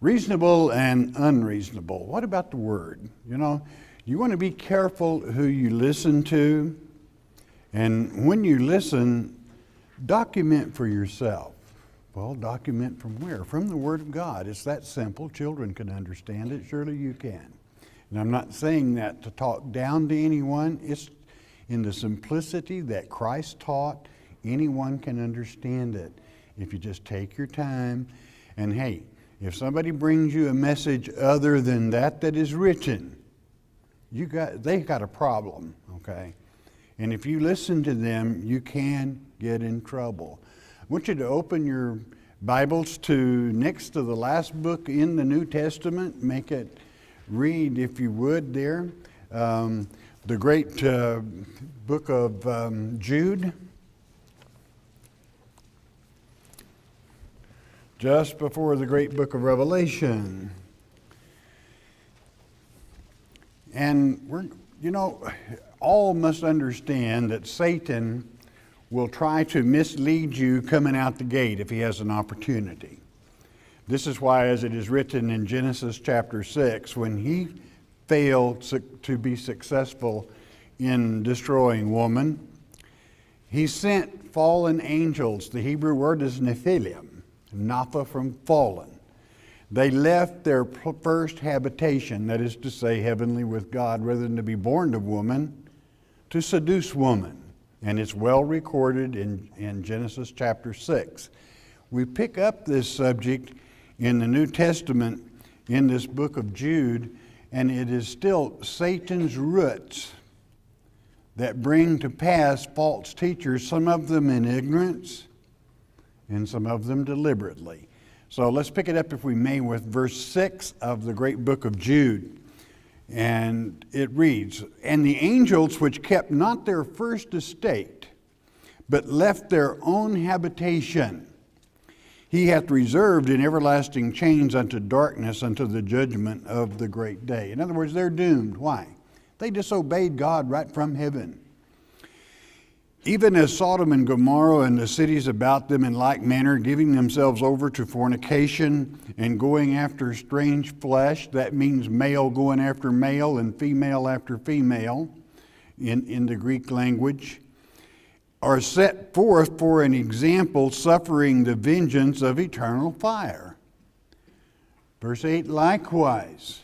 Reasonable and unreasonable. What about the word? You know, you want to be careful who you listen to. And when you listen, document for yourself. Well, document from where? From the Word of God. It's that simple. Children can understand it. Surely you can. And I'm not saying that to talk down to anyone. It's in the simplicity that Christ taught. Anyone can understand it if you just take your time. And hey, if somebody brings you a message other than that that is written, you got they got a problem, okay? And if you listen to them, you can get in trouble. I want you to open your Bibles to next to the last book in the New Testament. Make it read, if you would, there. Um, the great uh, book of um, Jude. Just before the great book of Revelation. And we're, you know, all must understand that Satan will try to mislead you coming out the gate if he has an opportunity. This is why, as it is written in Genesis chapter 6, when he failed to be successful in destroying woman, he sent fallen angels. The Hebrew word is Nephilim, Napha from fallen. They left their first habitation, that is to say, heavenly with God, rather than to be born of woman, to seduce woman and it's well recorded in, in Genesis chapter 6. We pick up this subject in the New Testament in this book of Jude, and it is still Satan's roots that bring to pass false teachers, some of them in ignorance and some of them deliberately. So let's pick it up, if we may, with verse 6 of the great book of Jude. And it reads And the angels which kept not their first estate, but left their own habitation, he hath reserved in everlasting chains unto darkness, unto the judgment of the great day. In other words, they're doomed. Why? They disobeyed God right from heaven. Even as Sodom and Gomorrah and the cities about them in like manner, giving themselves over to fornication and going after strange flesh, that means male going after male and female after female in, in the Greek language, are set forth for an example, suffering the vengeance of eternal fire. Verse 8 likewise.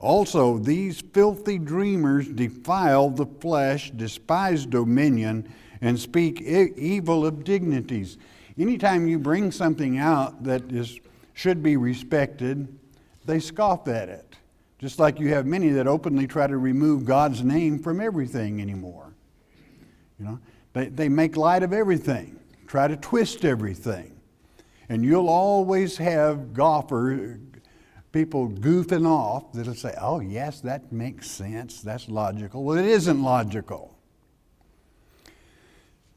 Also, these filthy dreamers defile the flesh, despise dominion, and speak evil of dignities. Anytime you bring something out that is, should be respected, they scoff at it. Just like you have many that openly try to remove God's name from everything anymore. You know, they, they make light of everything, try to twist everything. And you'll always have golfer people goofing off that'll say, oh, yes, that makes sense. That's logical. Well, it isn't logical.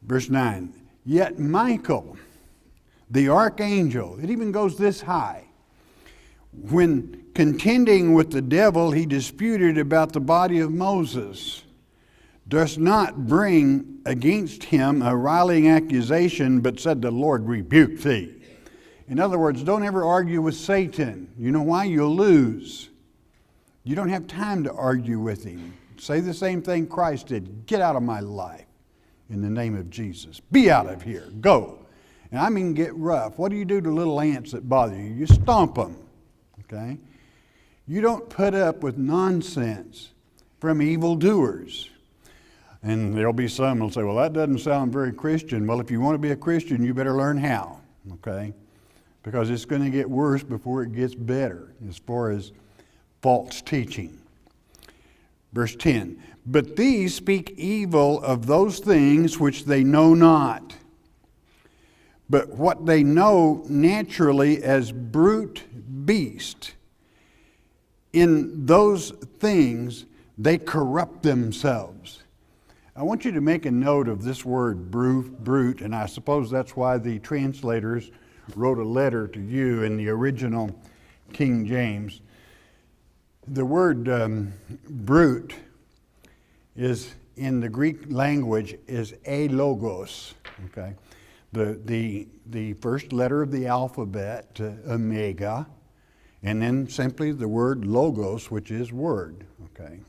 Verse 9, yet Michael, the archangel, it even goes this high. When contending with the devil, he disputed about the body of Moses, does not bring against him a riling accusation, but said, The Lord rebuke thee. In other words, don't ever argue with Satan. You know why? You'll lose. You don't have time to argue with him. Say the same thing Christ did get out of my life in the name of Jesus. Be out of here. Go. And I mean, get rough. What do you do to little ants that bother you? You stomp them. Okay? You don't put up with nonsense from evildoers. And there'll be some who'll say, well, that doesn't sound very Christian. Well, if you want to be a Christian, you better learn how. Okay? Because it's going to get worse before it gets better as far as false teaching. Verse 10 But these speak evil of those things which they know not. But what they know naturally as brute beast, in those things they corrupt themselves. I want you to make a note of this word brute, brute, and I suppose that's why the translators wrote a letter to you in the original King James. The word um, brute is in the Greek language is a logos. Okay, the the the first letter of the alphabet, uh, omega, and then simply the word logos, which is word, okay?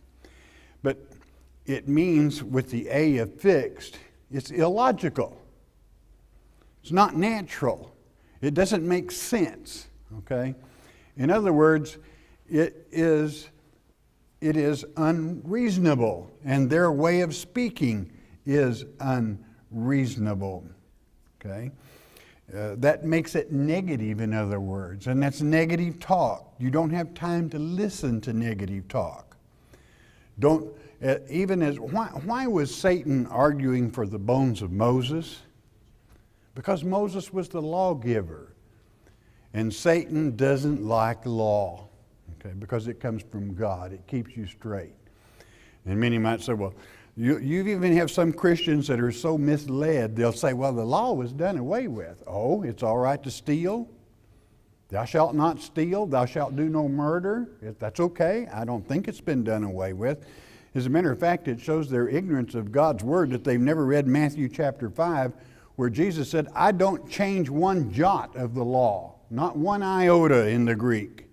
But it means with the A affixed, it's illogical. It's not natural. It doesn't make sense, okay? In other words, it is, it is unreasonable, and their way of speaking is unreasonable, okay? Uh, that makes it negative, in other words, and that's negative talk. You don't have time to listen to negative talk. Don't, uh, even as, why, why was Satan arguing for the bones of Moses? Because Moses was the lawgiver. And Satan doesn't like law, okay, because it comes from God. It keeps you straight. And many might say, well, you, you even have some Christians that are so misled, they'll say, well, the law was done away with. Oh, it's all right to steal. Thou shalt not steal. Thou shalt do no murder. That's okay. I don't think it's been done away with. As a matter of fact, it shows their ignorance of God's word that they've never read Matthew chapter 5, where Jesus said, I don't change one jot of the law, not one iota in the Greek.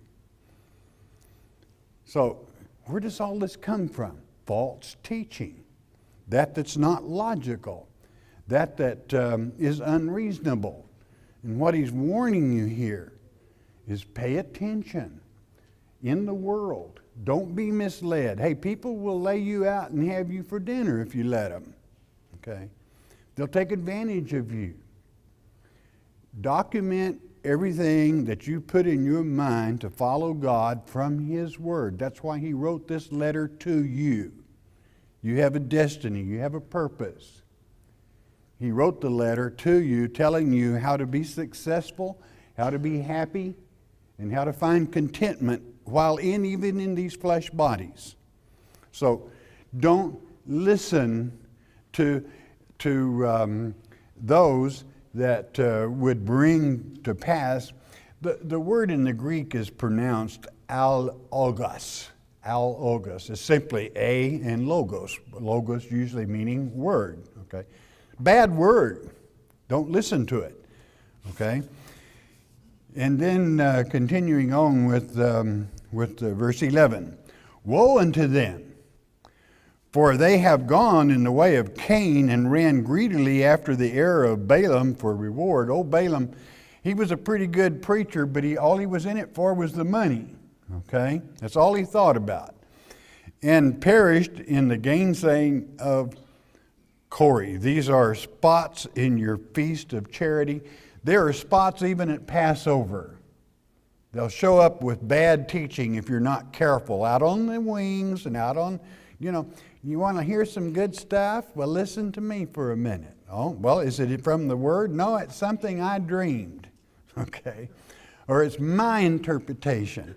So, where does all this come from? False teaching that that's not logical, that that um, is unreasonable. And what he's warning you here is pay attention in the world. Don't be misled. Hey, people will lay you out and have you for dinner if you let them. Okay? They'll take advantage of you. Document everything that you put in your mind to follow God from His Word. That's why He wrote this letter to you. You have a destiny, you have a purpose. He wrote the letter to you telling you how to be successful, how to be happy, and how to find contentment while in even in these flesh bodies. So don't listen to, to um, those that uh, would bring to pass. The, the word in the Greek is pronounced al ogos al logos is simply a and logos. Logos usually meaning word. Okay, bad word. Don't listen to it. Okay, and then uh, continuing on with um, with uh, verse eleven. Woe unto them! For they have gone in the way of Cain and ran greedily after the error of Balaam for reward. Old Balaam, he was a pretty good preacher, but he, all he was in it for was the money. Okay? That's all he thought about. And perished in the gainsaying of Core. These are spots in your feast of charity. There are spots even at Passover. They'll show up with bad teaching if you're not careful, out on the wings and out on, you know, you want to hear some good stuff? Well, listen to me for a minute. Oh, well, is it from the Word? No, it's something I dreamed, okay? Or it's my interpretation.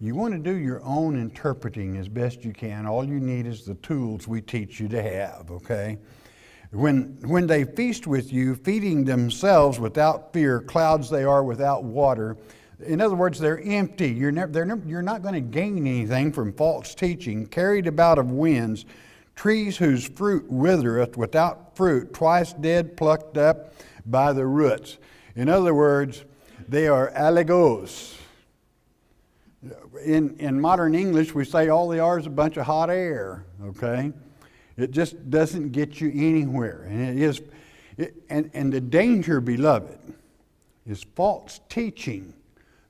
You want to do your own interpreting as best you can. All you need is the tools we teach you to have, okay? When, when they feast with you, feeding themselves without fear, clouds they are without water. In other words, they're empty. You're, never, never, you're not going to gain anything from false teaching, carried about of winds, trees whose fruit withereth without fruit, twice dead, plucked up by the roots. In other words, they are alogos in, in modern English, we say all they are is a bunch of hot air, okay? It just doesn't get you anywhere. And it is, it, and, and the danger, beloved, is false teaching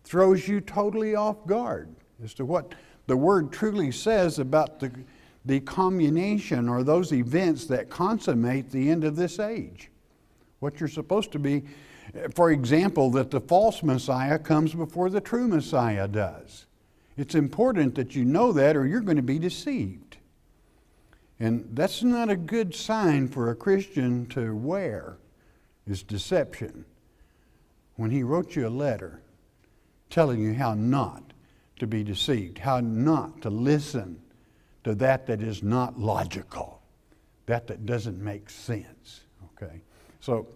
throws you totally off guard as to what the word truly says about the, the communation or those events that consummate the end of this age. What you're supposed to be, for example, that the false Messiah comes before the true Messiah does. It's important that you know that or you're going to be deceived. And that's not a good sign for a Christian to wear, is deception. When he wrote you a letter telling you how not to be deceived, how not to listen to that that is not logical, that that doesn't make sense. Okay? So,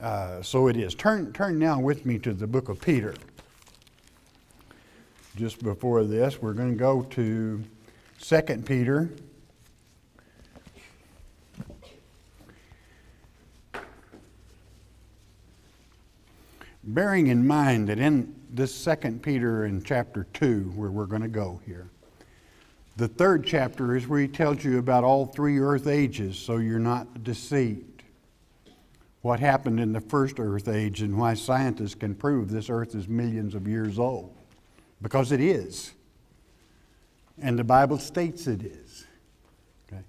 uh, so it is. Turn, turn now with me to the book of Peter just before this. We're going to go to 2 Peter. bearing in mind that in this second Peter in chapter 2, where we're going to go here, the third chapter is where he tells you about all three earth ages so you're not deceived. What happened in the first earth age and why scientists can prove this earth is millions of years old. Because it is. And the Bible states it is. Okay?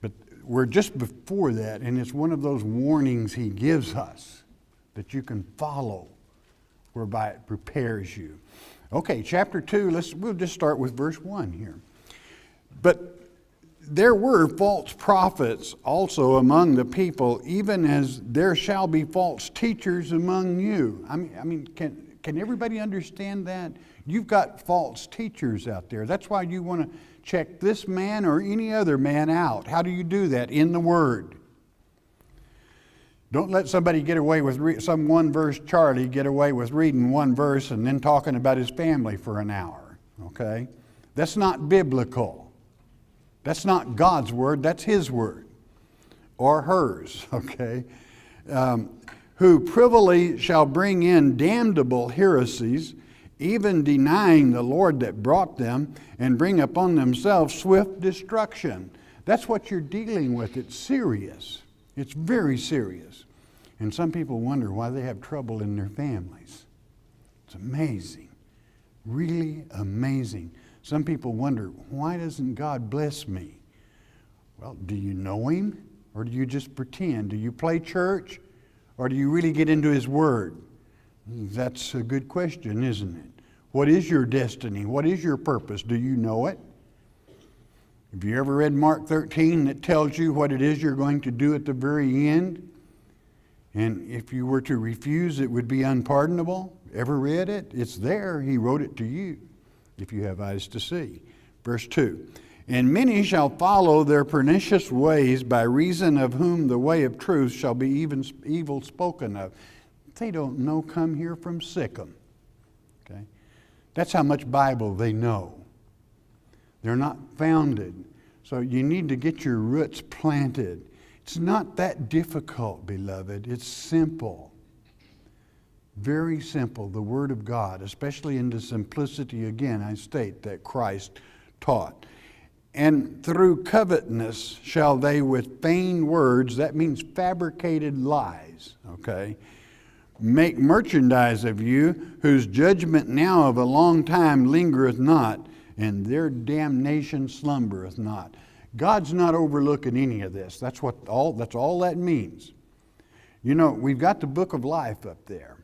But we're just before that, and it's one of those warnings he gives us that you can follow whereby it prepares you. Okay, chapter 2, let's, we'll just start with verse 1 here. But there were false prophets also among the people, even as there shall be false teachers among you. I mean, I mean can, can everybody understand that? You've got false teachers out there. That's why you want to check this man or any other man out. How do you do that? In the Word. Don't let somebody get away with re- some one verse Charlie get away with reading one verse and then talking about his family for an hour. Okay? That's not biblical. That's not God's word, that's his word or hers. Okay? Um, who privily shall bring in damnable heresies, even denying the Lord that brought them, and bring upon themselves swift destruction. That's what you're dealing with. It's serious. It's very serious. And some people wonder why they have trouble in their families. It's amazing. Really amazing. Some people wonder, why doesn't God bless me? Well, do you know Him or do you just pretend? Do you play church or do you really get into His Word? That's a good question, isn't it? What is your destiny? What is your purpose? Do you know it? Have you ever read Mark 13 that tells you what it is you're going to do at the very end? And if you were to refuse, it would be unpardonable. Ever read it? It's there. He wrote it to you, if you have eyes to see. Verse 2 And many shall follow their pernicious ways, by reason of whom the way of truth shall be even evil spoken of. They don't know, come here from sic 'em. Okay? That's how much Bible they know. They're not founded. So you need to get your roots planted. It's not that difficult, beloved. It's simple. Very simple. The Word of God, especially in the simplicity, again, I state, that Christ taught. And through covetousness shall they with feigned words, that means fabricated lies, okay, make merchandise of you, whose judgment now of a long time lingereth not, and their damnation slumbereth not. God's not overlooking any of this. That's what all that's all that means. You know, we've got the book of life up there.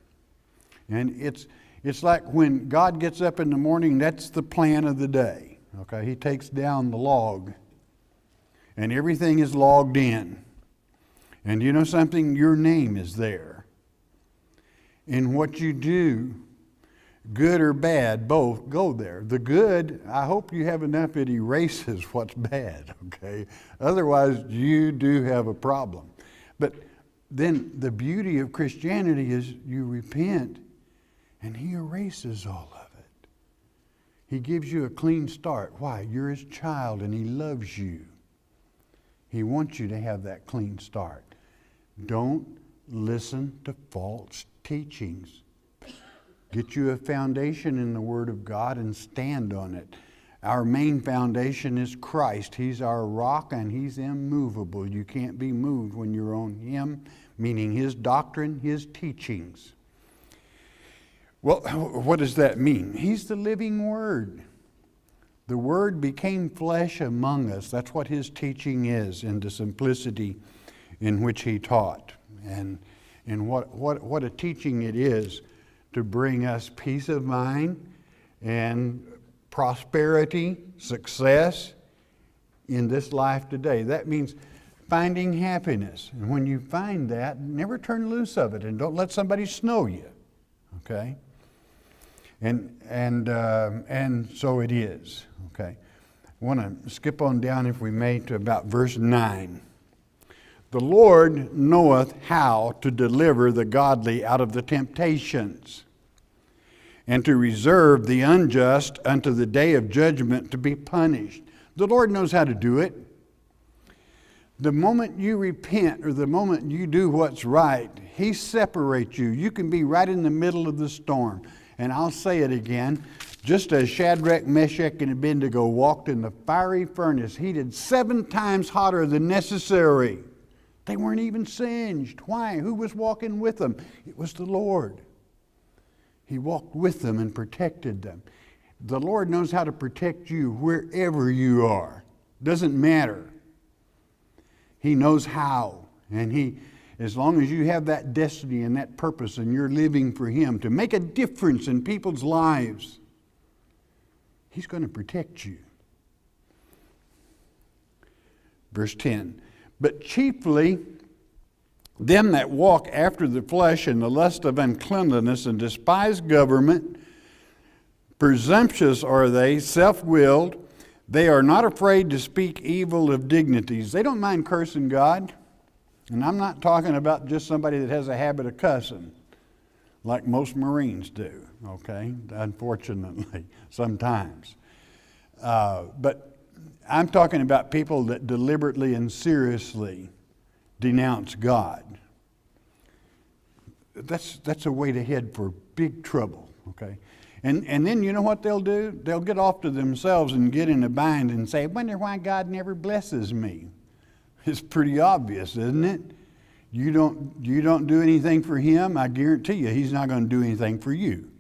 And it's it's like when God gets up in the morning, that's the plan of the day. Okay? He takes down the log. And everything is logged in. And you know something? Your name is there. And what you do good or bad, both go there. The good, I hope you have enough it erases what's bad, okay? Otherwise, you do have a problem. But then the beauty of Christianity is you repent and He erases all of it. He gives you a clean start. Why? You're His child and He loves you. He wants you to have that clean start. Don't listen to false teachings. Get you a foundation in the Word of God and stand on it. Our main foundation is Christ. He's our rock and He's immovable. You can't be moved when you're on Him, meaning His doctrine, His teachings. Well, what does that mean? He's the living Word. The Word became flesh among us. That's what His teaching is in the simplicity in which He taught. And, and what, what, what a teaching it is to bring us peace of mind and prosperity, success in this life today. That means finding happiness. And when you find that, never turn loose of it and don't let somebody snow you. Okay? And, and, uh, and so it is. Okay? I want to skip on down, if we may, to about verse 9. The Lord knoweth how to deliver the godly out of the temptations, and to reserve the unjust unto the day of judgment to be punished. The Lord knows how to do it. The moment you repent or the moment you do what's right, He separates you. You can be right in the middle of the storm. And I'll say it again just as Shadrach, Meshach, and Abednego walked in the fiery furnace, heated seven times hotter than necessary. They weren't even singed. Why? Who was walking with them? It was the Lord. He walked with them and protected them. The Lord knows how to protect you wherever you are. Doesn't matter. He knows how. And He, as long as you have that destiny and that purpose and you're living for Him to make a difference in people's lives, He's going to protect you. Verse 10 But chiefly, them that walk after the flesh and the lust of uncleanliness and despise government, presumptuous are they, self willed. They are not afraid to speak evil of dignities. They don't mind cursing God. And I'm not talking about just somebody that has a habit of cussing, like most Marines do, okay? Unfortunately, sometimes. Uh, but I'm talking about people that deliberately and seriously denounce God. That's, that's a way to head for big trouble, okay? And, and then you know what they'll do? They'll get off to themselves and get in a bind and say, wonder why God never blesses me. It's pretty obvious, isn't it? You don't, you don't do anything for him, I guarantee you he's not going to do anything for you.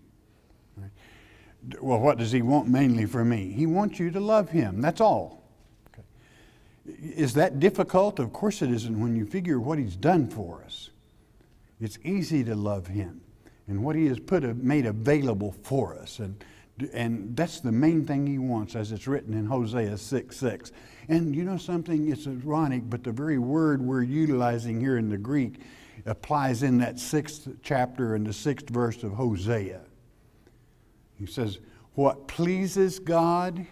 Well, what does he want mainly from me? He wants you to love him. That's all. Is that difficult? Of course it isn't when you figure what He's done for us. It's easy to love Him and what He has put made available for us. And, and that's the main thing He wants, as it's written in Hosea 6 6. And you know something? It's ironic, but the very word we're utilizing here in the Greek applies in that sixth chapter and the sixth verse of Hosea. He says, What pleases God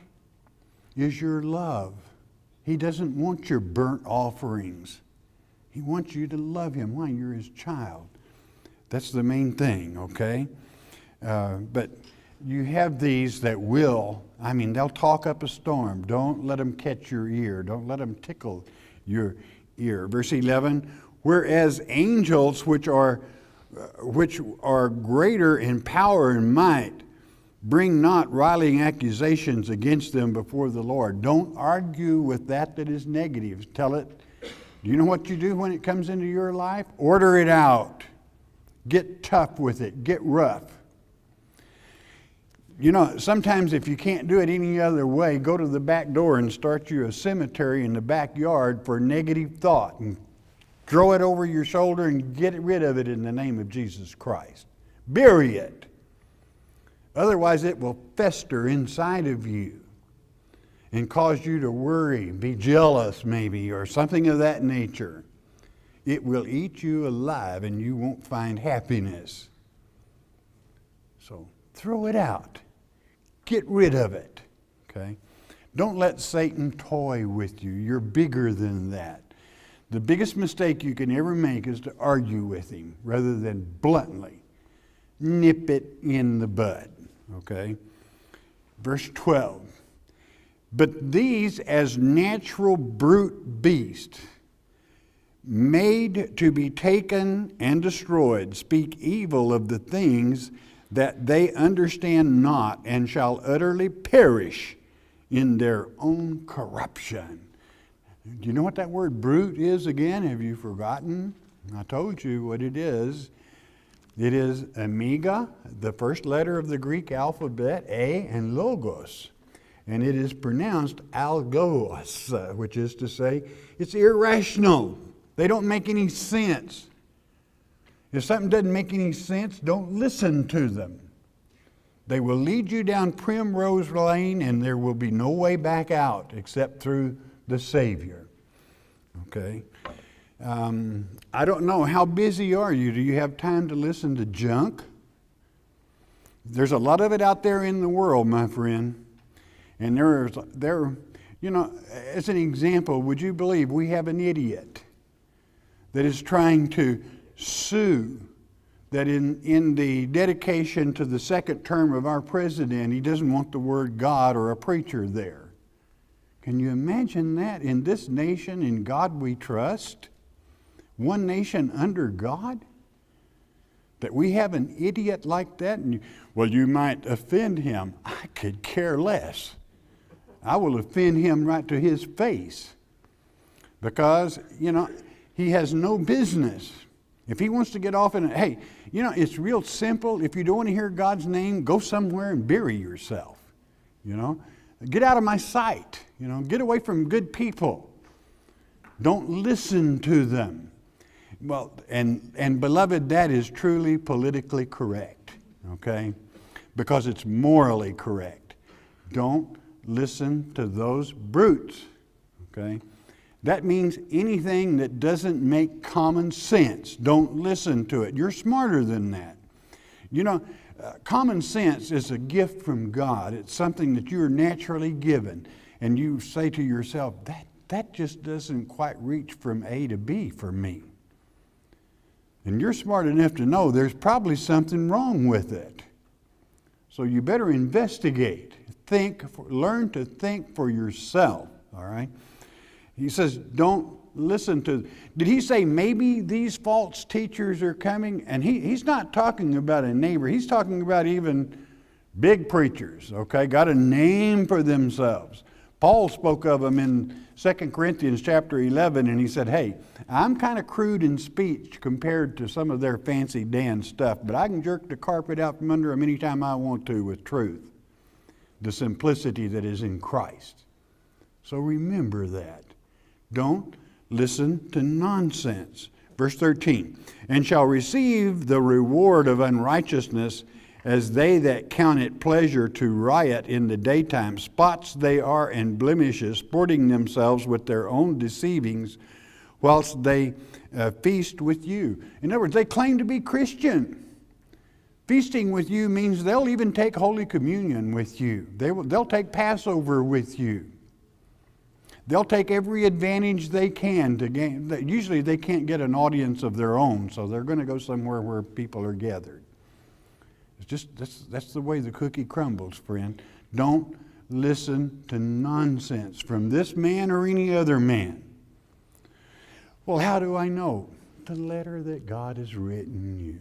is your love he doesn't want your burnt offerings. He wants you to love Him. Why? You're His child. That's the main thing, okay? Uh, but you have these that will, I mean, they'll talk up a storm. Don't let them catch your ear, don't let them tickle your ear. Verse 11 Whereas angels, which are, uh, which are greater in power and might, Bring not riling accusations against them before the Lord. Don't argue with that that is negative. Tell it. Do you know what you do when it comes into your life? Order it out. Get tough with it. Get rough. You know, sometimes if you can't do it any other way, go to the back door and start you a cemetery in the backyard for negative thought and throw it over your shoulder and get rid of it in the name of Jesus Christ. Bury it. Otherwise, it will fester inside of you and cause you to worry, be jealous maybe, or something of that nature. It will eat you alive and you won't find happiness. So throw it out. Get rid of it. Okay? Don't let Satan toy with you. You're bigger than that. The biggest mistake you can ever make is to argue with him rather than bluntly nip it in the bud. Okay? Verse 12. But these, as natural brute beasts, made to be taken and destroyed, speak evil of the things that they understand not, and shall utterly perish in their own corruption. Do you know what that word brute is again? Have you forgotten? I told you what it is. It is omega, the first letter of the Greek alphabet, A, and logos. And it is pronounced alogos, uh, which is to say, it's irrational. They don't make any sense. If something doesn't make any sense, don't listen to them. They will lead you down primrose lane, and there will be no way back out except through the Savior. Okay? Um, I don't know, how busy are you? Do you have time to listen to junk? There's a lot of it out there in the world, my friend. And there's, there, you know, as an example, would you believe we have an idiot that is trying to sue that in, in the dedication to the second term of our president, he doesn't want the word God or a preacher there? Can you imagine that? In this nation, in God we trust, one nation under God? That we have an idiot like that? And you, well, you might offend him. I could care less. I will offend him right to his face because, you know, he has no business. If he wants to get off in hey, you know, it's real simple. If you don't want to hear God's name, go somewhere and bury yourself. You know, get out of my sight. You know, get away from good people. Don't listen to them. Well, and, and beloved, that is truly politically correct, okay? Because it's morally correct. Don't listen to those brutes, okay? That means anything that doesn't make common sense, don't listen to it. You're smarter than that. You know, uh, common sense is a gift from God. It's something that you're naturally given. And you say to yourself, that, that just doesn't quite reach from A to B for me. And you're smart enough to know there's probably something wrong with it. So you better investigate. Think, for, learn to think for yourself, all right? He says, don't listen to. Did he say maybe these false teachers are coming? And he, he's not talking about a neighbor, he's talking about even big preachers, okay? Got a name for themselves. Paul spoke of them in 2 Corinthians chapter 11, and he said, Hey, I'm kind of crude in speech compared to some of their fancy dance stuff, but I can jerk the carpet out from under them anytime I want to with truth, the simplicity that is in Christ. So remember that. Don't listen to nonsense. Verse 13, and shall receive the reward of unrighteousness as they that count it pleasure to riot in the daytime. Spots they are and blemishes, sporting themselves with their own deceivings, whilst they uh, feast with you. In other words, they claim to be Christian. Feasting with you means they'll even take Holy Communion with you, they will, they'll take Passover with you. They'll take every advantage they can to gain. Usually, they can't get an audience of their own, so they're going to go somewhere where people are gathered. It's just that's, that's the way the cookie crumbles, friend. Don't listen to nonsense from this man or any other man. Well, how do I know? The letter that God has written you.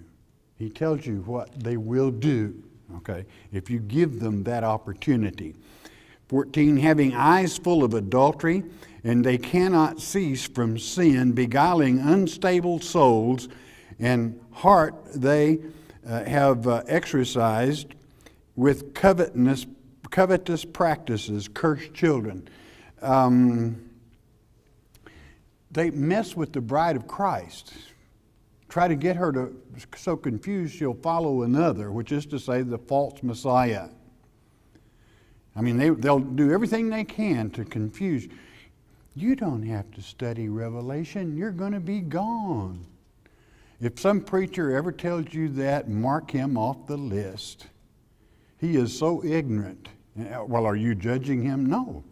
He tells you what they will do, okay, if you give them that opportunity. 14, having eyes full of adultery, and they cannot cease from sin, beguiling unstable souls, and heart they uh, have uh, exercised with covetous practices, cursed children. Um, they mess with the bride of Christ. Try to get her to so confused she'll follow another, which is to say, the false Messiah. I mean, they, they'll do everything they can to confuse. You don't have to study Revelation, you're going to be gone. If some preacher ever tells you that, mark him off the list. He is so ignorant. Uh, well, are you judging him? No.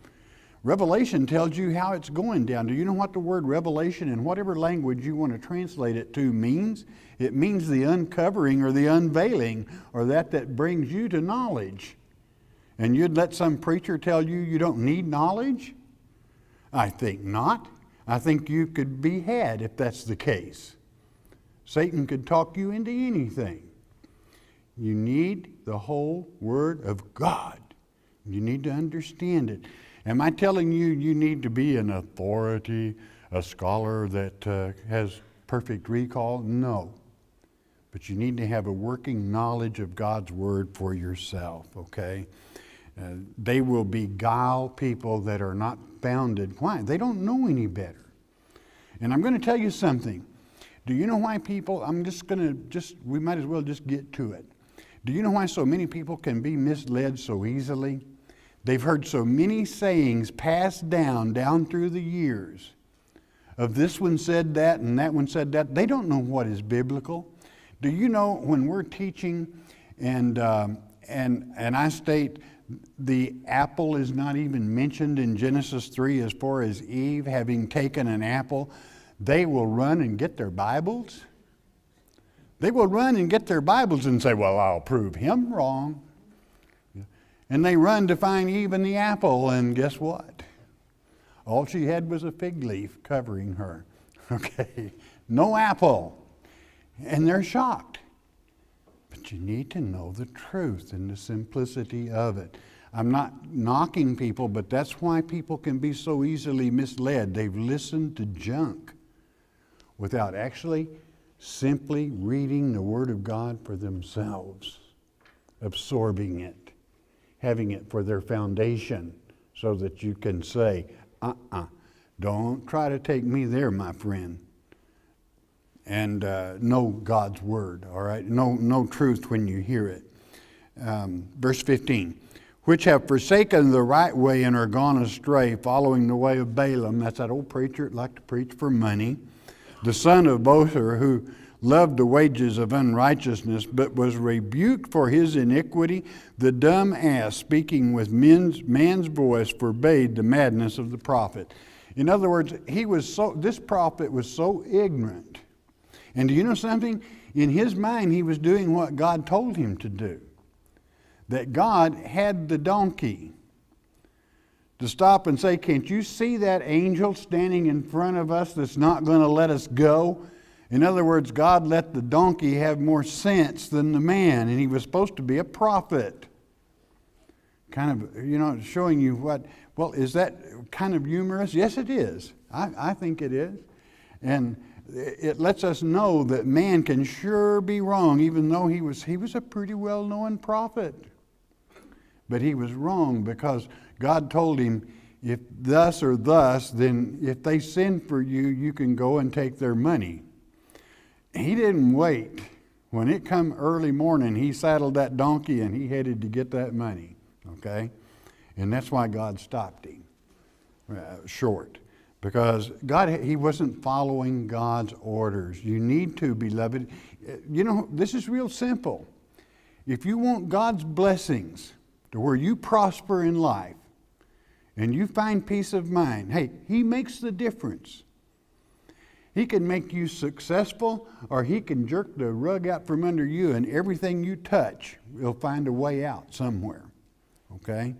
Revelation tells you how it's going down. Do you know what the word revelation, in whatever language you want to translate it to, means? It means the uncovering or the unveiling, or that that brings you to knowledge and you'd let some preacher tell you you don't need knowledge? I think not. I think you could be had if that's the case. Satan could talk you into anything. You need the whole Word of God. You need to understand it. Am I telling you you need to be an authority, a scholar that uh, has perfect recall? No. But you need to have a working knowledge of God's Word for yourself, okay? Uh, they will beguile people that are not founded. Why? They don't know any better. And I'm going to tell you something. Do you know why people, I'm just going to just, we might as well just get to it. Do you know why so many people can be misled so easily? They've heard so many sayings passed down, down through the years of this one said that and that one said that. They don't know what is biblical. Do you know when we're teaching and, um, and, and I state the apple is not even mentioned in Genesis 3 as far as Eve having taken an apple, they will run and get their Bibles. They will run and get their Bibles and say, Well, I'll prove him wrong. And they run to find Eve and the apple, and guess what? All she had was a fig leaf covering her. Okay, no apple. And they're shocked. You need to know the truth and the simplicity of it. I'm not knocking people, but that's why people can be so easily misled. They've listened to junk without actually simply reading the Word of God for themselves, absorbing it, having it for their foundation, so that you can say, uh uh-uh, uh, don't try to take me there, my friend. And uh, know God's Word, all right? Know, know truth when you hear it. Um, verse 15 which have forsaken the right way and are gone astray, following the way of Balaam. That's that old preacher that liked to preach for money the son of Bosor, who loved the wages of unrighteousness, but was rebuked for his iniquity. The dumb ass, speaking with men's, man's voice, forbade the madness of the prophet. In other words, he was so, this prophet was so ignorant. And do you know something? In his mind, he was doing what God told him to do. That God had the donkey to stop and say, Can't you see that angel standing in front of us that's not going to let us go? In other words, God let the donkey have more sense than the man, and he was supposed to be a prophet. Kind of, you know, showing you what, well, is that kind of humorous? Yes, it is. I, I think it is. And it lets us know that man can sure be wrong, even though he was, he was a pretty well known prophet. But he was wrong because God told him, if thus or thus, then if they send for you, you can go and take their money. He didn't wait. When it come early morning, he saddled that donkey and he headed to get that money. Okay? And that's why God stopped him uh, short. Because God, he wasn't following God's orders. You need to, beloved. You know, this is real simple. If you want God's blessings to where you prosper in life, and you find peace of mind, hey, He makes the difference. He can make you successful, or He can jerk the rug out from under you, and everything you touch will find a way out somewhere. Okay?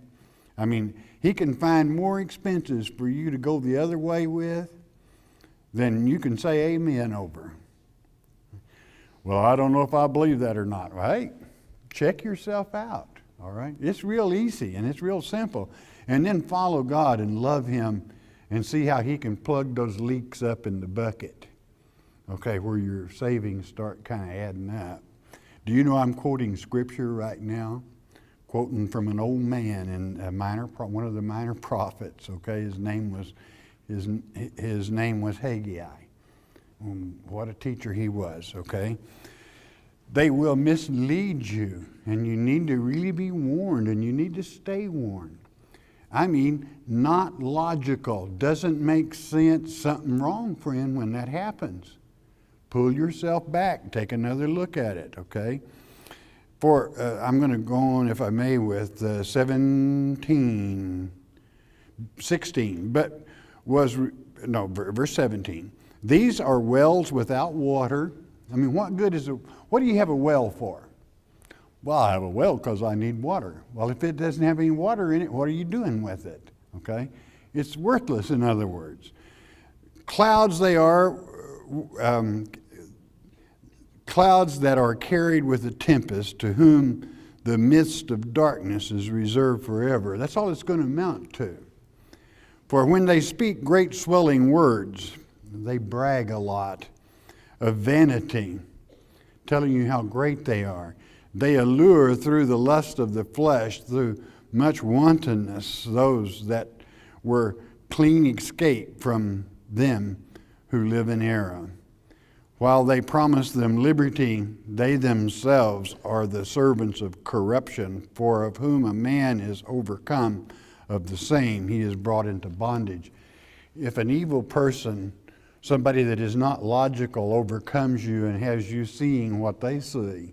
I mean, He can find more expenses for you to go the other way with than you can say amen over. Well, I don't know if I believe that or not. Right? Check yourself out. All right? It's real easy and it's real simple and then follow God and love Him and see how He can plug those leaks up in the bucket. Okay, where your savings start kind of adding up. Do you know I'm quoting scripture right now? Quoting from an old man in a minor, one of the minor prophets. Okay, his name was his his name was Haggai. Um, what a teacher he was. Okay, they will mislead you, and you need to really be warned, and you need to stay warned. I mean, not logical. Doesn't make sense. Something wrong, friend, when that happens. Pull yourself back. Take another look at it, okay? Uh, I'm going to go on, if I may, with uh, 17, 16, but was, no, verse 17. These are wells without water. I mean, what good is it? What do you have a well for? Well, I have a well because I need water. Well, if it doesn't have any water in it, what are you doing with it? Okay? It's worthless, in other words. Clouds, they are um, clouds that are carried with a tempest, to whom the midst of darkness is reserved forever. That's all it's going to amount to. For when they speak great swelling words, they brag a lot of vanity, telling you how great they are. They allure through the lust of the flesh, through much wantonness, those that were clean escape from them who live in error. While they promise them liberty, they themselves are the servants of corruption, for of whom a man is overcome, of the same he is brought into bondage. If an evil person, somebody that is not logical, overcomes you and has you seeing what they see,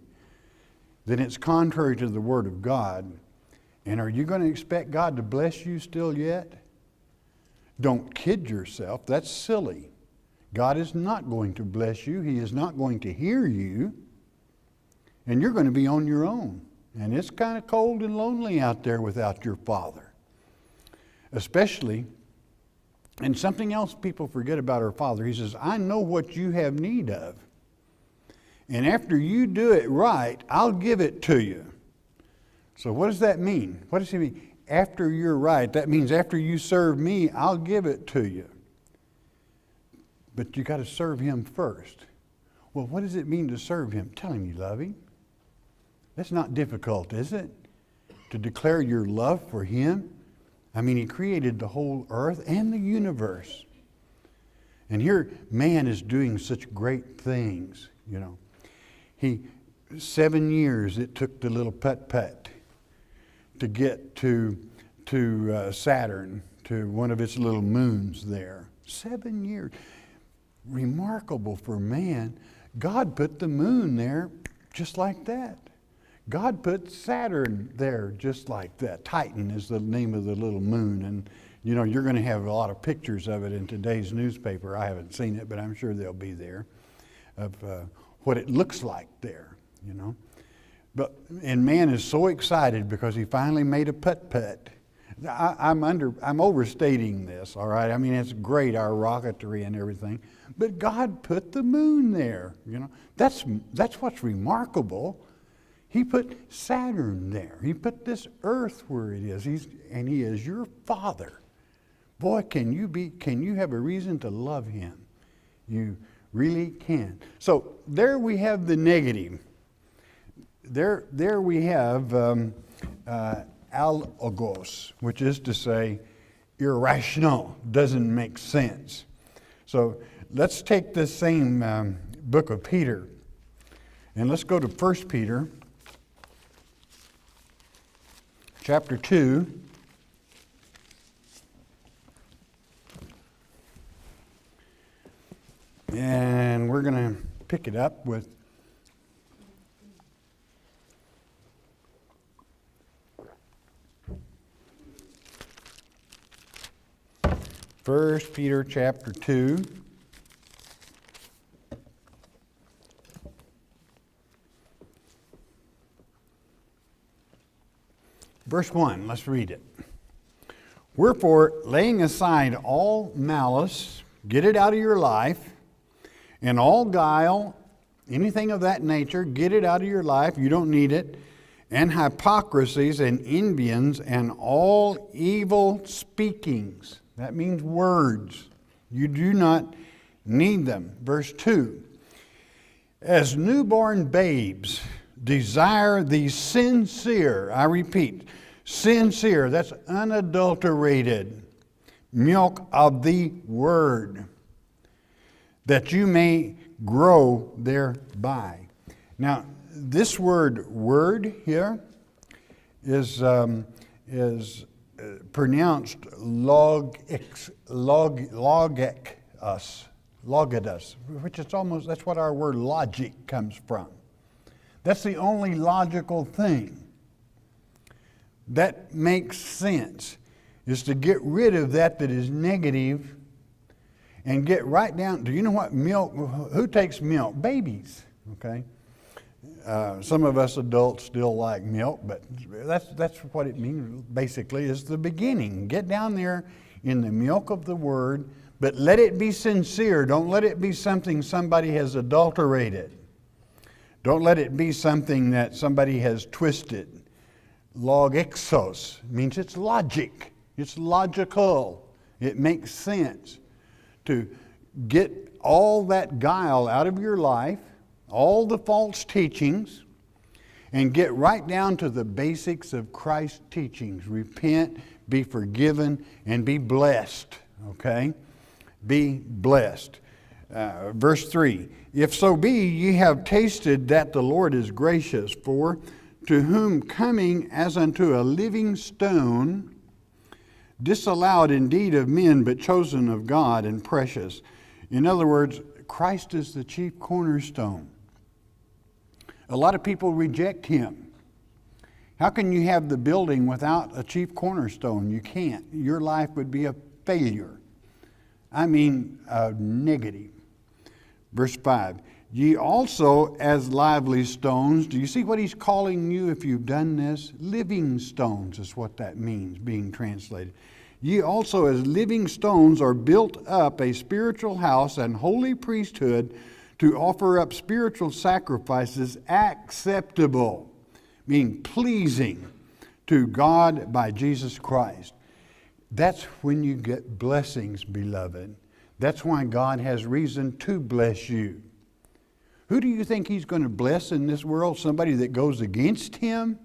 then it's contrary to the Word of God. And are you going to expect God to bless you still yet? Don't kid yourself. That's silly. God is not going to bless you, He is not going to hear you, and you're going to be on your own. And it's kind of cold and lonely out there without your Father. Especially And something else people forget about our Father. He says, I know what you have need of. And after you do it right, I'll give it to you. So, what does that mean? What does he mean? After you're right, that means after you serve me, I'll give it to you. But you got to serve him first. Well, what does it mean to serve him? Tell him you love him. That's not difficult, is it? To declare your love for him. I mean, he created the whole earth and the universe. And here, man is doing such great things, you know. He, seven years it took the little putt putt to get to, to uh, Saturn, to one of its little moons there. Seven years. Remarkable for man. God put the moon there just like that. God put Saturn there just like that. Titan is the name of the little moon. And, you know, you're going to have a lot of pictures of it in today's newspaper. I haven't seen it, but I'm sure they'll be there of uh, what it looks like there, you know. But, and man is so excited because he finally made a putt putt. I'm under, I'm overstating this, all right? I mean, it's great, our rocketry and everything, but God put the moon there, you know. That's, that's what's remarkable. He put Saturn there. He put this earth where it is. He's, and he is your father. Boy, can you be, can you have a reason to love him? You really can. So there we have the negative. There, there we have um, uh, alogos, which is to say, irrational, doesn't make sense. So let's take this same um, book of Peter and let's go to 1 Peter chapter 2. And we're going to pick it up with First Peter chapter 2. Verse 1, let's read it. Wherefore, laying aside all malice, get it out of your life and all guile, anything of that nature, get it out of your life. You don't need it. And hypocrisies and envyings and all evil speakings. That means words. You do not need them. Verse 2 As newborn babes desire the sincere, I repeat, sincere, that's unadulterated milk of the word that you may grow thereby. Now, this word word here is, um, is pronounced log, log, logek us, logidus, which is almost, that's what our word logic comes from. That's the only logical thing that makes sense is to get rid of that that is negative and get right down. Do you know what milk? Who takes milk? Babies. Okay. Uh, some of us adults still like milk, but that's that's what it means. Basically, is the beginning. Get down there in the milk of the word, but let it be sincere. Don't let it be something somebody has adulterated. Don't let it be something that somebody has twisted. Logixos means it's logic. It's logical. It makes sense to get all that guile out of your life, all the false teachings, and get right down to the basics of Christ's teachings. Repent, be forgiven, and be blessed. Okay? Be blessed. Uh, verse 3 If so be ye have tasted that the Lord is gracious, for to whom coming as unto a living stone, disallowed indeed of men, but chosen of God and precious. In other words, Christ is the chief cornerstone. A lot of people reject him. How can you have the building without a chief cornerstone? You can't. Your life would be a failure. I mean, a negative. Verse 5 Ye also, as lively stones, do you see what he's calling you if you've done this? Living stones is what that means, being translated. Ye also, as living stones, are built up a spiritual house and holy priesthood to offer up spiritual sacrifices acceptable, meaning pleasing to God by Jesus Christ. That's when you get blessings, beloved. That's why God has reason to bless you. Who do you think He's going to bless in this world? Somebody that goes against Him?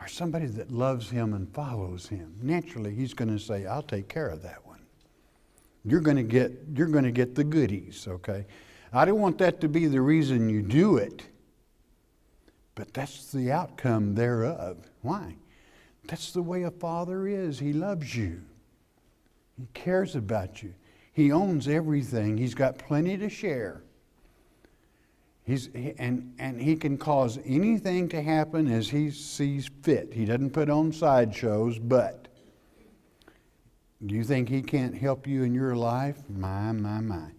Or somebody that loves Him and follows Him? Naturally, He's going to say, I'll take care of that one. You're going to get, you're going to get the goodies, okay? I don't want that to be the reason you do it, but that's the outcome thereof. Why? That's the way a father is. He loves you, he cares about you, he owns everything, he's got plenty to share. He's, and, and he can cause anything to happen as he sees fit. He doesn't put on sideshows, but do you think he can't help you in your life? My, my, my.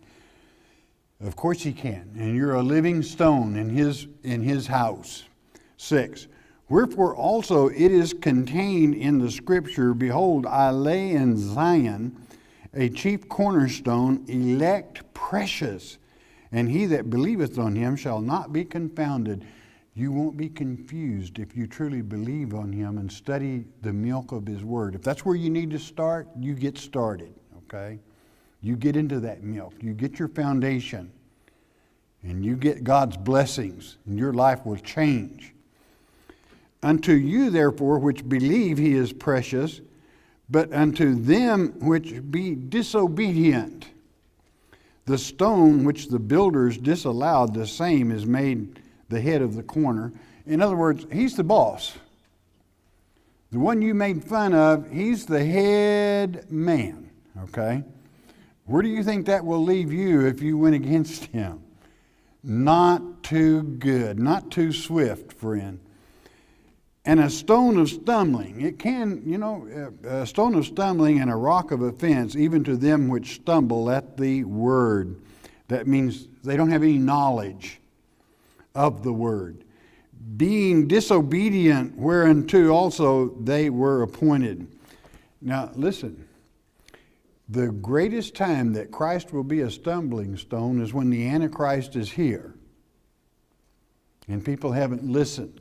Of course he can. And you're a living stone in his, in his house. Six. Wherefore also it is contained in the scripture Behold, I lay in Zion a chief cornerstone, elect, precious, and he that believeth on him shall not be confounded. You won't be confused if you truly believe on him and study the milk of his word. If that's where you need to start, you get started, okay? You get into that milk, you get your foundation, and you get God's blessings, and your life will change. Unto you, therefore, which believe he is precious, but unto them which be disobedient, the stone which the builders disallowed, the same is made the head of the corner. In other words, he's the boss. The one you made fun of, he's the head man, okay? Where do you think that will leave you if you went against him? Not too good, not too swift, friend and a stone of stumbling. It can, you know, a stone of stumbling and a rock of offense, even to them which stumble at the word. That means they don't have any knowledge of the word. Being disobedient, whereunto also they were appointed. Now, listen. The greatest time that Christ will be a stumbling stone is when the Antichrist is here and people haven't listened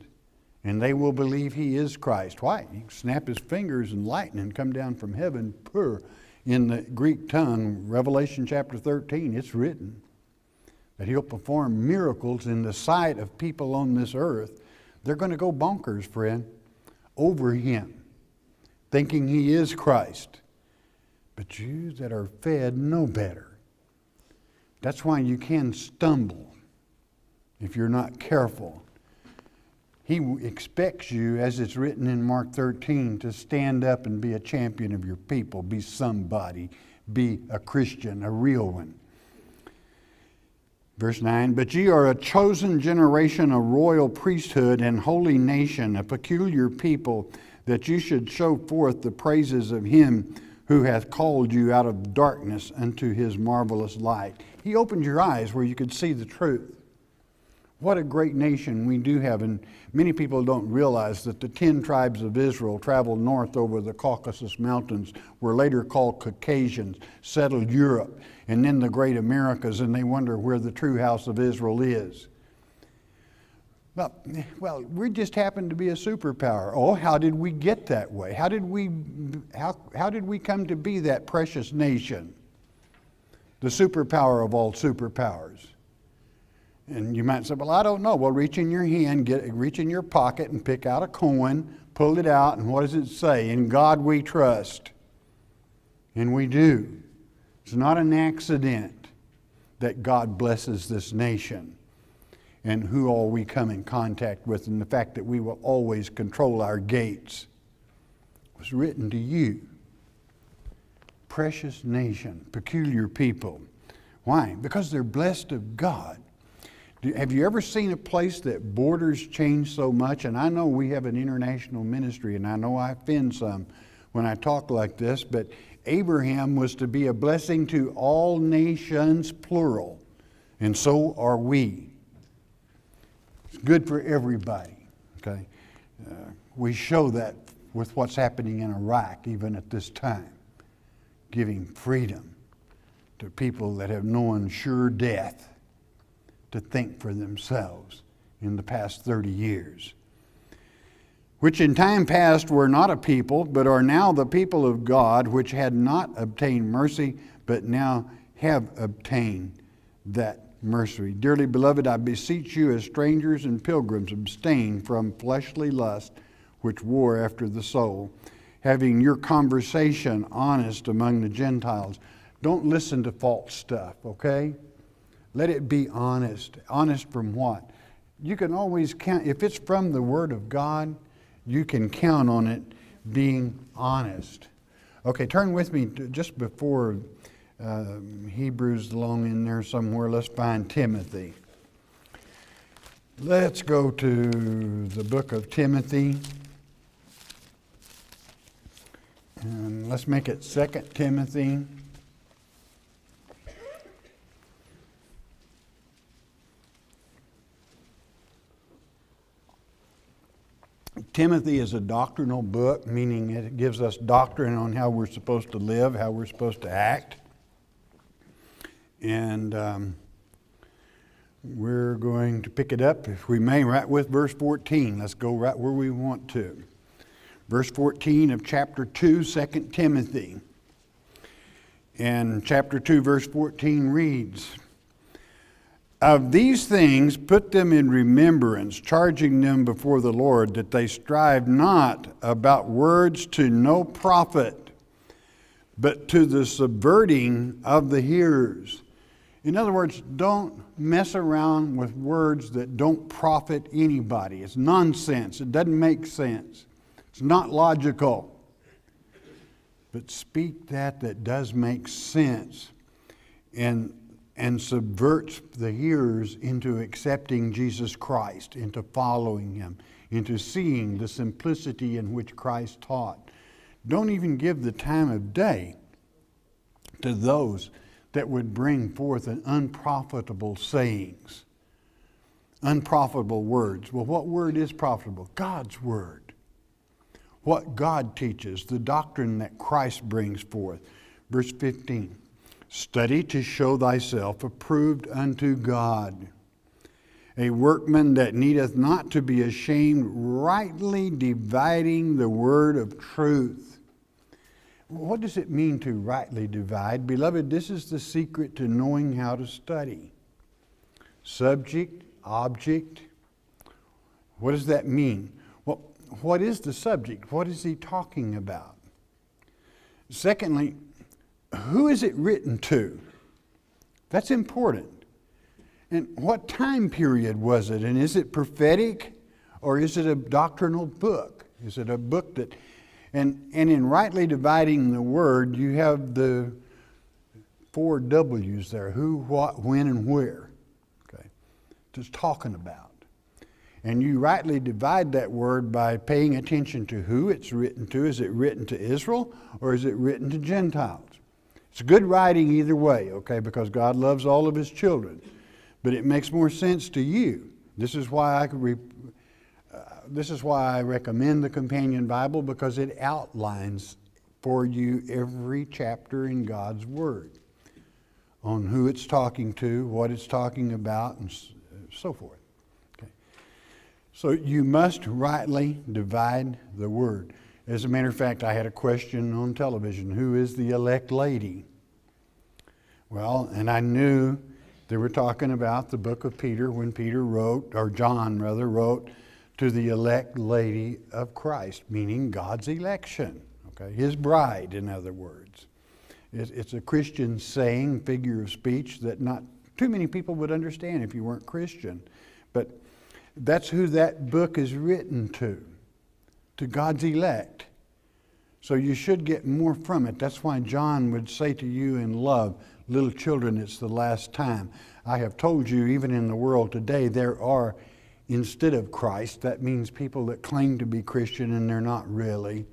and they will believe he is Christ. Why? He snap his fingers and lightning come down from heaven. Purr. In the Greek tongue, Revelation chapter 13, it's written that he'll perform miracles in the sight of people on this earth. They're going to go bonkers, friend, over him, thinking he is Christ. But you that are fed know better. That's why you can stumble if you're not careful he expects you, as it's written in Mark 13, to stand up and be a champion of your people, be somebody, be a Christian, a real one. Verse 9, but ye are a chosen generation, a royal priesthood, and holy nation, a peculiar people, that you should show forth the praises of him who hath called you out of darkness unto his marvelous light. He opened your eyes where you could see the truth. What a great nation we do have. And many people don't realize that the 10 tribes of Israel traveled north over the Caucasus Mountains, were later called Caucasians, settled Europe, and then the great Americas, and they wonder where the true house of Israel is. Well, well, we just happen to be a superpower. Oh, how did we get that way? How did we, how, how did we come to be that precious nation? The superpower of all superpowers. And you might say, well, I don't know. Well, reach in your hand, get, reach in your pocket and pick out a coin, pull it out, and what does it say? In God we trust. And we do. It's not an accident that God blesses this nation and who all we come in contact with, and the fact that we will always control our gates was written to you. Precious nation, peculiar people. Why? Because they're blessed of God. Have you ever seen a place that borders change so much? And I know we have an international ministry, and I know I offend some when I talk like this, but Abraham was to be a blessing to all nations, plural, and so are we. Good for everybody, okay? Uh, we show that with what's happening in Iraq, even at this time, giving freedom to people that have known sure death to think for themselves in the past 30 years, which in time past were not a people, but are now the people of God, which had not obtained mercy, but now have obtained that mercy. Dearly beloved, I beseech you, as strangers and pilgrims, abstain from fleshly lust which war after the soul, having your conversation honest among the Gentiles don't listen to false stuff, okay? Let it be honest. Honest from what? You can always count, if it's from the Word of God, you can count on it being honest. Okay, turn with me to, just before uh, Hebrews along in there somewhere. Let's find Timothy. Let's go to the book of Timothy. And let's make it Second Timothy. Timothy is a doctrinal book, meaning it gives us doctrine on how we're supposed to live, how we're supposed to act. And um, we're going to pick it up, if we may, right with verse 14. Let's go right where we want to. Verse 14 of chapter 2, 2 Timothy. And chapter 2, verse 14 reads, of these things, put them in remembrance, charging them before the Lord that they strive not about words to no profit, but to the subverting of the hearers. In other words, don't mess around with words that don't profit anybody. It's nonsense. It doesn't make sense. It's not logical. But speak that that does make sense. And and subverts the hearers into accepting Jesus Christ, into following him, into seeing the simplicity in which Christ taught. Don't even give the time of day to those that would bring forth an unprofitable sayings, unprofitable words. Well, what word is profitable? God's word. What God teaches, the doctrine that Christ brings forth. Verse 15. Study to show thyself approved unto God, a workman that needeth not to be ashamed, rightly dividing the word of truth. What does it mean to rightly divide? Beloved, this is the secret to knowing how to study. Subject, object. What does that mean? Well, what is the subject? What is he talking about? Secondly, who is it written to? That's important. And what time period was it? And is it prophetic or is it a doctrinal book? Is it a book that, and, and in rightly dividing the word, you have the four W's there who, what, when, and where. Okay. Just talking about. And you rightly divide that word by paying attention to who it's written to. Is it written to Israel or is it written to Gentiles? It's good writing either way, okay, because God loves all of His children. But it makes more sense to you. This is why I could. This is why I recommend the Companion Bible because it outlines for you every chapter in God's Word on who it's talking to, what it's talking about, and so forth. Okay. So you must rightly divide the Word. As a matter of fact, I had a question on television Who is the elect lady? Well, and I knew they were talking about the book of Peter when Peter wrote, or John rather, wrote to the elect lady of Christ, meaning God's election, okay? His bride, in other words. It's a Christian saying, figure of speech that not too many people would understand if you weren't Christian. But that's who that book is written to to God's elect. So you should get more from it. That's why John would say to you in love, Little children, it's the last time. I have told you, even in the world today, there are, instead of Christ, that means people that claim to be Christian and they're not really.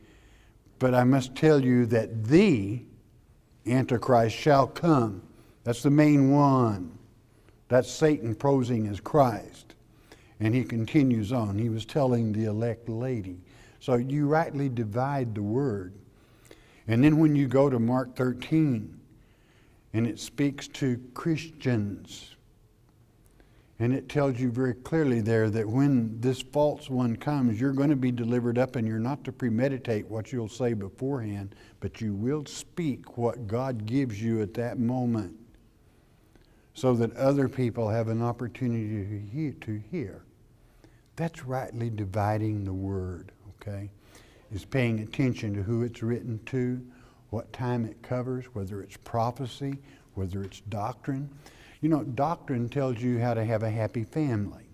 But I must tell you that the Antichrist shall come. That's the main one. That's Satan posing as Christ. And he continues on. He was telling the elect lady. So you rightly divide the word. And then when you go to Mark 13, and it speaks to Christians, and it tells you very clearly there that when this false one comes, you're going to be delivered up, and you're not to premeditate what you'll say beforehand, but you will speak what God gives you at that moment so that other people have an opportunity to hear. To hear. That's rightly dividing the word, okay? Is paying attention to who it's written to, what time it covers, whether it's prophecy, whether it's doctrine. You know, doctrine tells you how to have a happy family.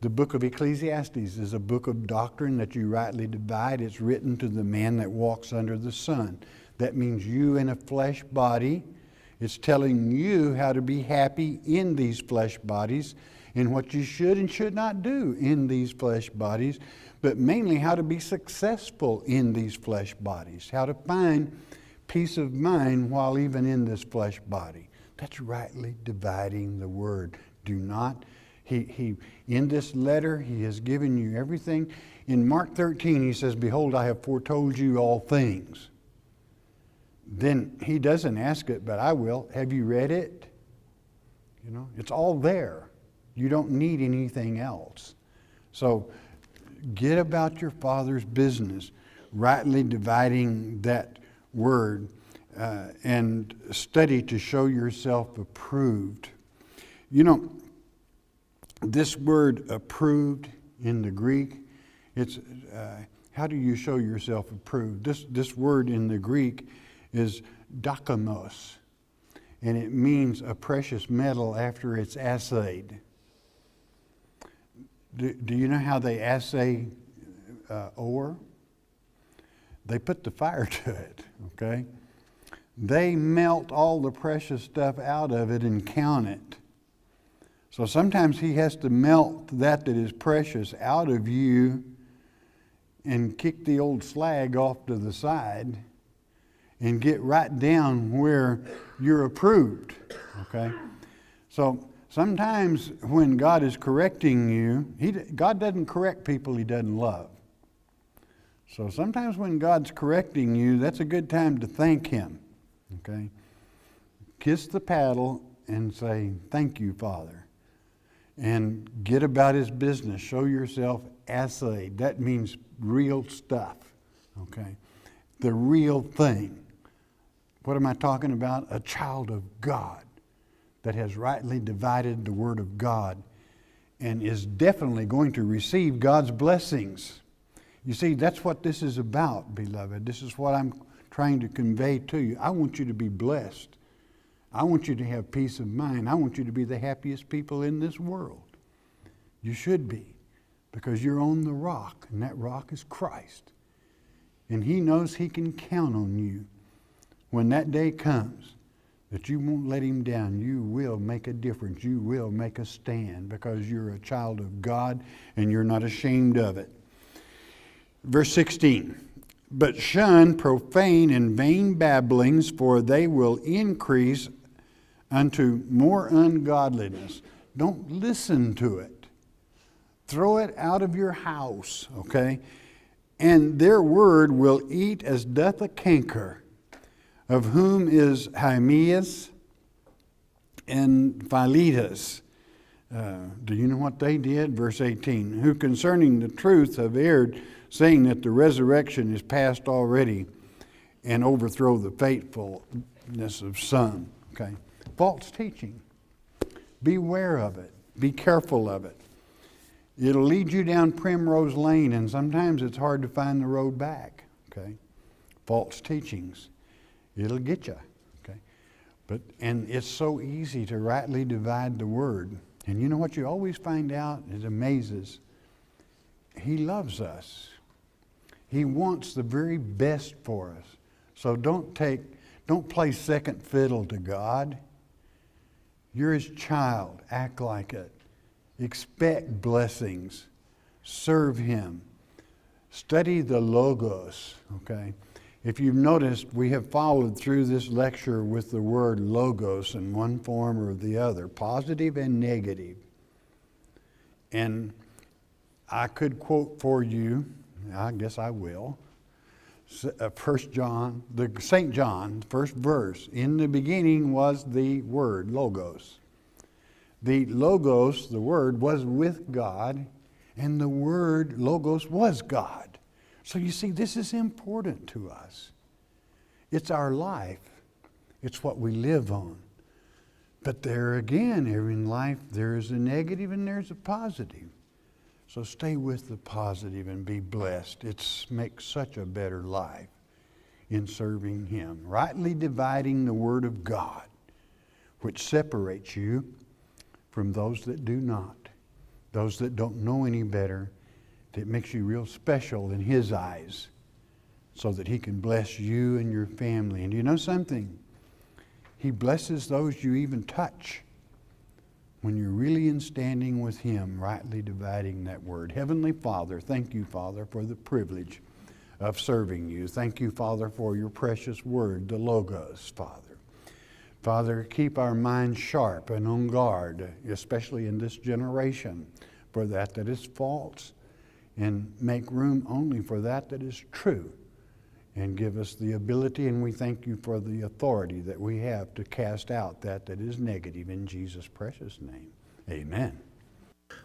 The book of Ecclesiastes is a book of doctrine that you rightly divide. It's written to the man that walks under the sun. That means you in a flesh body. It's telling you how to be happy in these flesh bodies and what you should and should not do in these flesh bodies, but mainly how to be successful in these flesh bodies, how to find peace of mind while even in this flesh body. That's rightly dividing the word. Do not, he, he, in this letter, he has given you everything. In Mark 13, he says, Behold, I have foretold you all things. Then he doesn't ask it, but I will. Have you read it? You know, it's all there. You don't need anything else. So get about your Father's business, rightly dividing that word uh, and study to show yourself approved. You know, this word approved in the Greek, it's uh, how do you show yourself approved? This, this word in the Greek is dokimos, and it means a precious metal after it's assayed. Do, do you know how they assay uh, ore? They put the fire to it, okay? They melt all the precious stuff out of it and count it. So sometimes he has to melt that that is precious out of you and kick the old slag off to the side and get right down where you're approved. Okay? So sometimes when God is correcting you, he, God doesn't correct people he doesn't love. So sometimes when God's correcting you, that's a good time to thank Him. Okay? Kiss the paddle and say, Thank you, Father. And get about His business. Show yourself assayed. That means real stuff. Okay? The real thing. What am I talking about? A child of God that has rightly divided the Word of God and is definitely going to receive God's blessings. You see, that's what this is about, beloved. This is what I'm trying to convey to you. I want you to be blessed. I want you to have peace of mind. I want you to be the happiest people in this world. You should be, because you're on the rock, and that rock is Christ. And He knows He can count on you. When that day comes, that you won't let him down. You will make a difference. You will make a stand because you're a child of God and you're not ashamed of it. Verse 16 But shun profane and vain babblings, for they will increase unto more ungodliness. Don't listen to it. Throw it out of your house, okay? And their word will eat as doth a canker, of whom is Hymenaeus and Philetus. Uh, do you know what they did? Verse 18 Who concerning the truth have erred saying that the resurrection is past already and overthrow the faithfulness of some. Okay? False teaching. Beware of it. Be careful of it. It'll lead you down Primrose Lane, and sometimes it's hard to find the road back. Okay? False teachings. It'll get you. Okay? But and it's so easy to rightly divide the word. And you know what you always find out? It amazes. He loves us. He wants the very best for us. So don't take, don't play second fiddle to God. You're his child. Act like it. Expect blessings. Serve him. Study the Logos, okay? If you've noticed, we have followed through this lecture with the word Logos in one form or the other, positive and negative. And I could quote for you I guess I will. Uh, First John, the Saint John, first verse. In the beginning was the Word, Logos. The Logos, the Word, was with God, and the Word, Logos, was God. So you see, this is important to us. It's our life. It's what we live on. But there again, in life, there is a negative and there's a positive. So stay with the positive and be blessed. It makes such a better life in serving Him. Rightly dividing the Word of God, which separates you from those that do not, those that don't know any better, that makes you real special in His eyes so that He can bless you and your family. And you know something? He blesses those you even touch when you're really in standing with Him, rightly dividing that word. Heavenly Father, thank you, Father, for the privilege of serving you. Thank you, Father, for your precious word, the Logos, Father. Father, keep our minds sharp and on guard, especially in this generation, for that that is false, and make room only for that that is true and give us the ability, and we thank you for the authority that we have to cast out that that is negative in Jesus' precious name. Amen.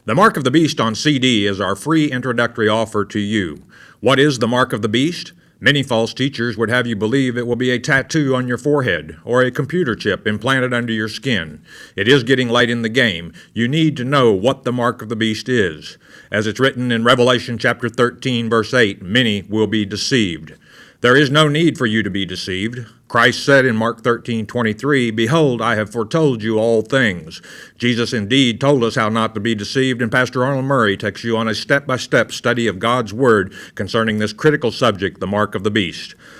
The Mark of the Beast on CD is our free introductory offer to you. What is the Mark of the Beast? Many false teachers would have you believe it will be a tattoo on your forehead or a computer chip implanted under your skin. It is getting late in the game. You need to know what the mark of the beast is. As it's written in Revelation chapter 13 verse 8, many will be deceived. There is no need for you to be deceived. Christ said in Mark 13, 23, Behold, I have foretold you all things. Jesus indeed told us how not to be deceived, and Pastor Arnold Murray takes you on a step by step study of God's Word concerning this critical subject, the mark of the beast.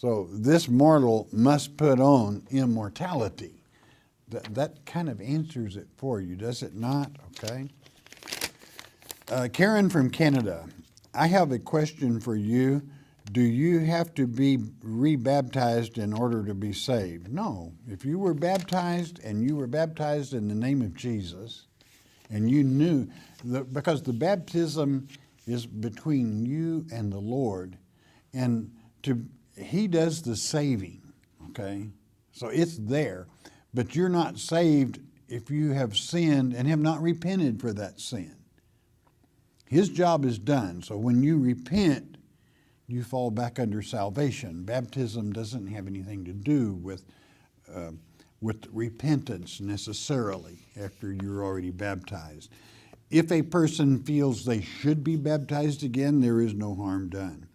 So this mortal must put on immortality. That, that kind of answers it for you, does it not? Okay. Uh, Karen from Canada, I have a question for you. Do you have to be rebaptized in order to be saved? No. If you were baptized and you were baptized in the name of Jesus, and you knew, the, because the baptism is between you and the Lord, and to he does the saving, okay? So it's there. But you're not saved if you have sinned and have not repented for that sin. His job is done. So when you repent, you fall back under salvation. Baptism doesn't have anything to do with, uh, with repentance necessarily after you're already baptized. If a person feels they should be baptized again, there is no harm done.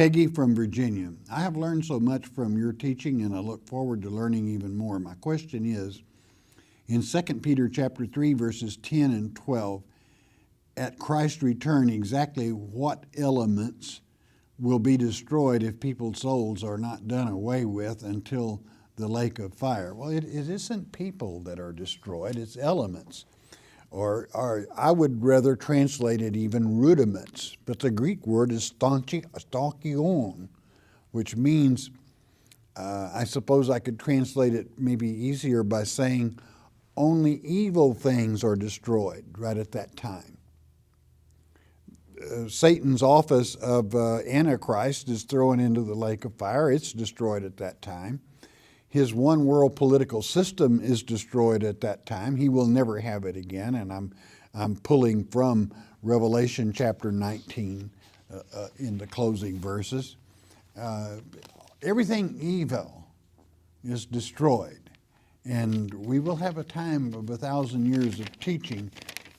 Peggy from Virginia. I have learned so much from your teaching and I look forward to learning even more. My question is in 2 Peter chapter 3 verses 10 and 12 at Christ's return exactly what elements will be destroyed if people's souls are not done away with until the lake of fire. Well, it, it isn't people that are destroyed, it's elements or, or I would rather translate it even rudiments, but the Greek word is stoicheion, which means, uh, I suppose I could translate it maybe easier by saying only evil things are destroyed right at that time. Uh, Satan's office of uh, Antichrist is thrown into the lake of fire. It's destroyed at that time his one world political system is destroyed at that time. He will never have it again. And I'm, I'm pulling from Revelation chapter 19 uh, uh, in the closing verses. Uh, everything evil is destroyed. And we will have a time of a thousand years of teaching,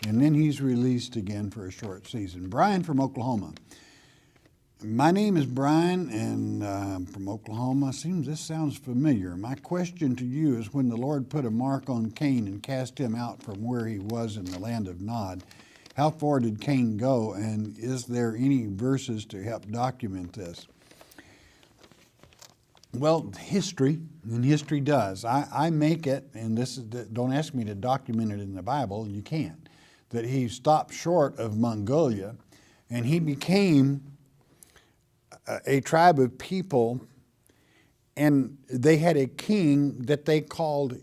and then he's released again for a short season. Brian from Oklahoma. My name is Brian, and I'm from Oklahoma. Seems this sounds familiar. My question to you is: When the Lord put a mark on Cain and cast him out from where he was in the land of Nod, how far did Cain go, and is there any verses to help document this? Well, history, and history does. I, I make it, and this is, don't ask me to document it in the Bible, you can't, that he stopped short of Mongolia and he became a, tribe of people, and they had a king that they called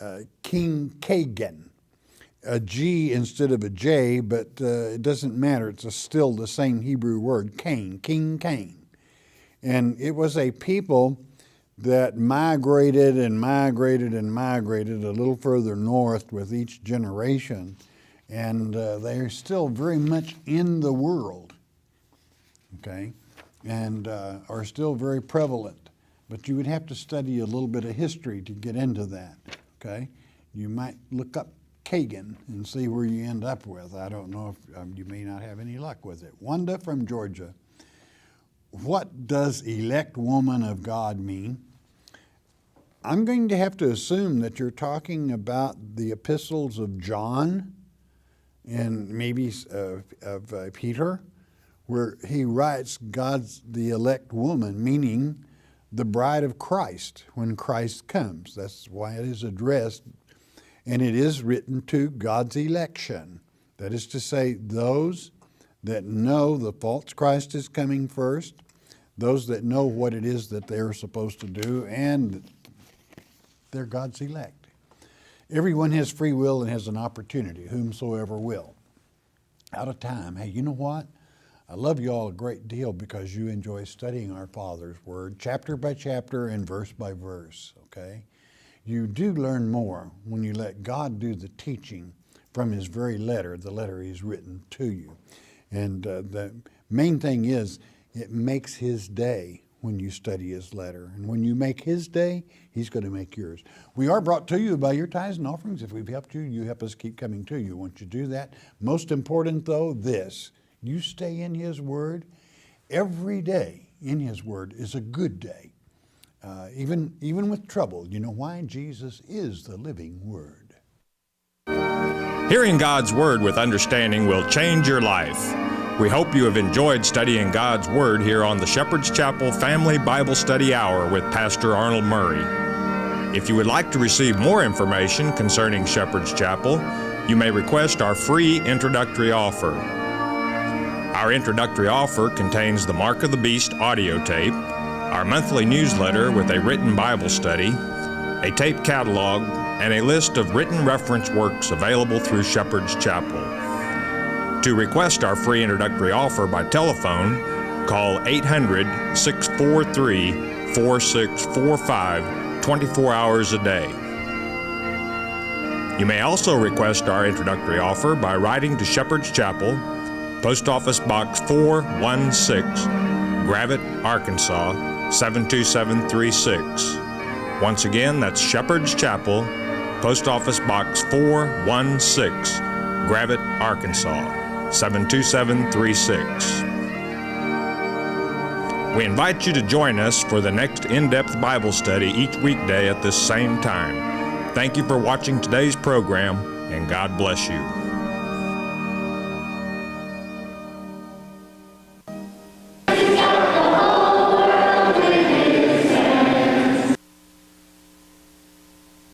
uh, King Kagan. A G instead of a J, but uh, it doesn't matter. It's still the same Hebrew word, Cain, King Cain. And it was a people that migrated and migrated and migrated a little further north with each generation. And uh, they're still very much in the world, okay, and uh, are still very prevalent. But you would have to study a little bit of history to get into that, okay? You might look up Kagan and see where you end up with. I don't know if um, you may not have any luck with it. Wanda from Georgia what does elect woman of God mean? I'm going to have to assume that you're talking about the epistles of John and maybe uh, of uh, Peter, where he writes God's the elect woman, meaning the bride of Christ when Christ comes. That's why it is addressed, and it is written to God's election. That is to say, those that know the false Christ is coming first, those that know what it is that they're supposed to do, and they're God's elect. Everyone has free will and has an opportunity, whomsoever will. Out of time. Hey, you know what? I love you all a great deal because you enjoy studying our Father's Word, chapter by chapter and verse by verse, okay? You do learn more when you let God do the teaching from His very letter, the letter He's written to you. And uh, the main thing is, it makes His day when you study His letter. And when you make His day, He's going to make yours. We are brought to you by your tithes and offerings. If we've helped you, you help us keep coming to you. Once you do that, most important though, this you stay in His Word. Every day in His Word is a good day. Uh, even, even with trouble. You know why? Jesus is the living Word. Hearing God's Word with understanding will change your life. We hope you have enjoyed studying God's Word here on the Shepherd's Chapel Family Bible Study Hour with Pastor Arnold Murray. If you would like to receive more information concerning Shepherd's Chapel, you may request our free introductory offer. Our introductory offer contains the Mark of the Beast audio tape, our monthly newsletter with a written Bible study, a tape catalog, and a list of written reference works available through Shepherd's Chapel. To request our free introductory offer by telephone, call 800 643 4645 24 hours a day. You may also request our introductory offer by writing to Shepherd's Chapel, Post Office Box 416, Gravette, Arkansas 72736. Once again, that's Shepherd's Chapel, Post Office Box 416, Gravette, Arkansas 72736. We invite you to join us for the next in depth Bible study each weekday at this same time. Thank you for watching today's program, and God bless you.